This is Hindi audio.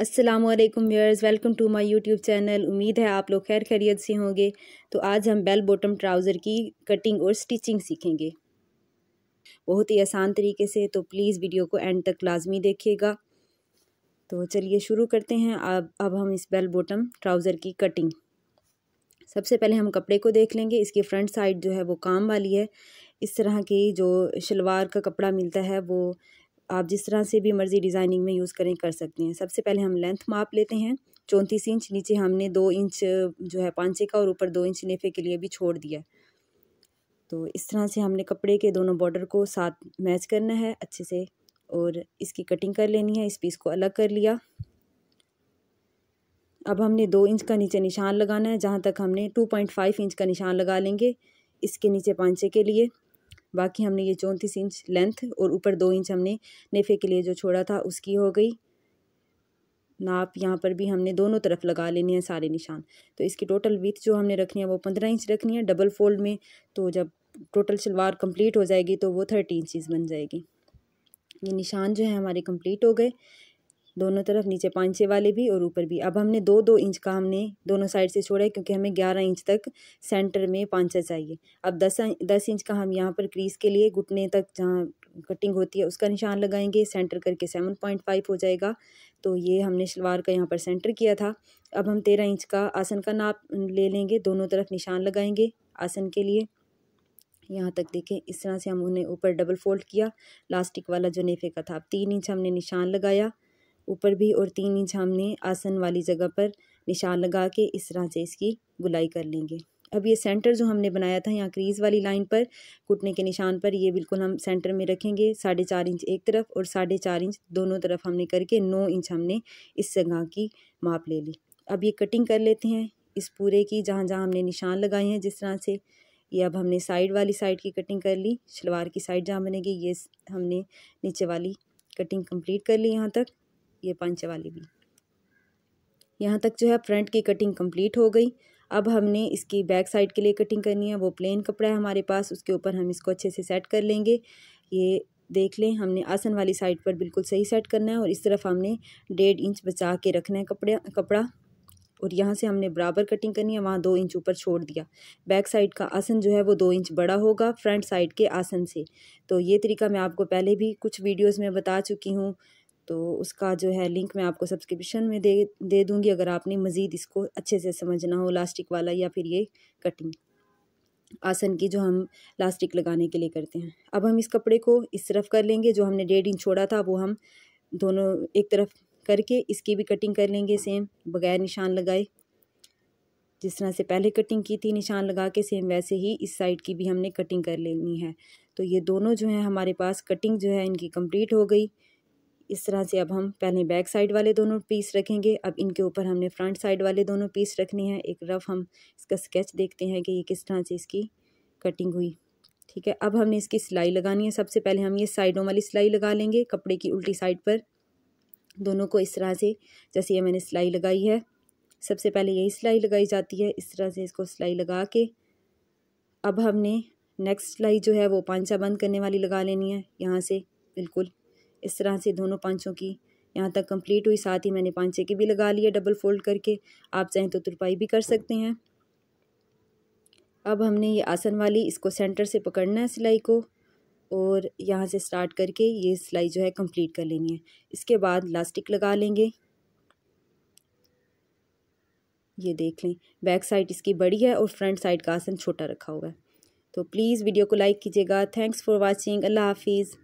Aslam viewers welcome to my YouTube channel उम्मीद है आप लोग खैर खैरियत से होंगे। तो आज हम बेल बॉटम ट्राउज़र की कटिंग और स्टिचिंग सीखेंगे। बहुत ही आसान तरीके से तो प्लीज़ वीडियो को एंड तक लाजमी देखिएगा। तो चलिए शुरू करते हैं। अब अब हम इस बेल बॉटम ट्राउज़र की कटिंग सबसे पहले हम कपड़े को देख लेंगे। इसकी फ्रंट साइड जो है वो काम वाली है। इस तरह की जो शलवार का कपड़ा मिलता है वो आप जिस तरह से भी मर्ज़ी डिज़ाइनिंग में यूज़ करें, कर सकते हैं। सबसे पहले हम लेंथ माप लेते हैं। चौंतीस इंच, नीचे हमने दो इंच जो है पाँचे का और ऊपर दो इंच नेफे के लिए भी छोड़ दिया। तो इस तरह से हमने कपड़े के दोनों बॉर्डर को साथ मैच करना है अच्छे से और इसकी कटिंग कर लेनी है, इस पीस को अलग कर लिया। अब हमने दो इंच का नीचे निशान लगाना है, जहाँ तक हमने टू पॉइंट फाइव इंच का निशान लगा लेंगे इसके नीचे पाँचे के लिए। बाकी हमने ये चौंतीस इंच लेंथ और ऊपर दो इंच हमने नेफे के लिए जो छोड़ा था उसकी हो गई। नाप यहाँ पर भी हमने दोनों तरफ़ लगा लेनी है सारे निशान। तो इसकी टोटल विथ जो हमने रखनी है वो पंद्रह इंच रखनी है डबल फोल्ड में। तो जब टोटल शलवार कंप्लीट हो जाएगी तो वो थर्टी इंचज़ बन जाएगी। ये निशान जो है हमारे कंप्लीट हो गए। दोनों तरफ़, नीचे पाँच छः वाले भी और ऊपर भी। अब हमने दो दो इंच का हमने दोनों साइड से छोड़ा है क्योंकि हमें ग्यारह इंच तक सेंटर में पाँचा चाहिए। अब दस दस इंच का हम यहाँ पर क्रीज के लिए घुटने तक जहाँ कटिंग होती है उसका निशान लगाएँगे। सेंटर करके सेवन पॉइंट फाइव हो जाएगा। तो ये हमने शलवार का यहाँ पर सेंटर किया था। अब हम तेरह इंच का आसन का नाप ले लेंगे। दोनों तरफ़ निशान लगाएँगे आसन के लिए। यहाँ तक देखें, इस तरह से हम उन्हें ऊपर डबल फोल्ड किया। लास्टिक वाला जो नेफे का था, अब तीन इंच हमने निशान लगाया। ऊपर भी और तीन इंच हमने आसन वाली जगह पर निशान लगा के इस तरह से इसकी गुलाई कर लेंगे। अब ये सेंटर जो हमने बनाया था यहाँ क्रीज़ वाली लाइन पर, कुटने के निशान पर, ये बिल्कुल हम सेंटर में रखेंगे। साढ़े चार इंच एक तरफ़ और साढ़े चार इंच दोनों तरफ़ हमने करके नौ इंच हमने इस जगह की माप ले ली। अब ये कटिंग कर लेते हैं इस पूरे की जहाँ जहाँ हमने निशान लगाए हैं जिस तरह से ये अब हमने साइड वाली साइड की कटिंग कर ली, शलवार की साइड जहाँ बनेगी, ये हमने नीचे वाली कटिंग कंप्लीट कर ली यहाँ तक। ये पंच वाली भी। यहाँ तक जो है फ्रंट की कटिंग कंप्लीट हो गई। अब हमने इसकी बैक साइड के लिए कटिंग करनी है। वो प्लेन कपड़ा है हमारे पास। उसके ऊपर हम इसको अच्छे से सेट कर लेंगे। ये देख लें, हमने आसन वाली साइड पर बिल्कुल सही सेट करना है और इस तरफ़ हमने डेढ़ इंच बचा के रखना है कपड़े, कपड़ा। और यहाँ से हमने बराबर कटिंग करनी है। वहाँ दो इंच ऊपर छोड़ दिया। बैक साइड का आसन जो है वो दो इंच बड़ा होगा फ्रंट साइड के आसन से। तो ये तरीका मैं आपको पहले भी कुछ वीडियोस में बता चुकी हूँ। तो उसका जो है लिंक मैं आपको सब्सक्रिप्शन में दे दे दूँगी अगर आपने मज़ीद इसको अच्छे से समझना हो लास्टिक वाला या फिर ये कटिंग आसन की जो हम लास्टिक लगाने के लिए करते हैं। अब हम इस कपड़े को इस तरफ़ कर लेंगे, जो हमने डेढ़ इंच छोड़ा था, वो हम दोनों एक तरफ़ करके इसकी भी कटिंग कर लेंगे सेम बगैर निशान लगाए। जिस तरह से पहले कटिंग की थी, निशान लगा के सेम वैसे ही इस साइड की भी हमने कटिंग कर लेनी है। तो ये दोनों जो है हमारे पास कटिंग जो है इनकी कंप्लीट हो गई। इस तरह से अब हम पहले बैक साइड वाले दोनों पीस रखेंगे। अब इनके ऊपर हमने फ्रंट साइड वाले दोनों पीस रखने हैं। एक रफ हम इसका स्केच देखते हैं कि ये किस तरह से इसकी कटिंग हुई। ठीक है, अब हमने इसकी सिलाई लगानी है। सबसे पहले हम ये साइडों वाली सिलाई लगा लेंगे कपड़े की उल्टी साइड पर। दोनों को इस तरह से, जैसे ये मैंने सिलाई लगाई है। सबसे पहले यही सिलाई लगाई जाती है। इस तरह से इसको सिलाई लगा के अब हमने नेक्स्ट सिलाई जो है वो पांचा बंद करने वाली लगा लेनी है। यहाँ से बिल्कुल इस तरह से दोनों पाँचों की। यहाँ तक कंप्लीट हुई। साथ ही मैंने पाँचे की भी लगा लिया डबल फोल्ड करके। आप चाहें तो तुरपाई भी कर सकते हैं। अब हमने ये आसन वाली, इसको सेंटर से पकड़ना है सिलाई को। और यहाँ से स्टार्ट करके ये सिलाई जो है कंप्लीट कर लेनी है। इसके बाद लास्टिक लगा लेंगे। ये देख लें। बैक साइड इसकी बड़ी है और फ्रंट साइड का आसन छोटा रखा हुआ है। तो प्लीज़ वीडियो को लाइक कीजिएगा। थैंक्स फॉर वॉचिंग अल्लाह हाफिज़।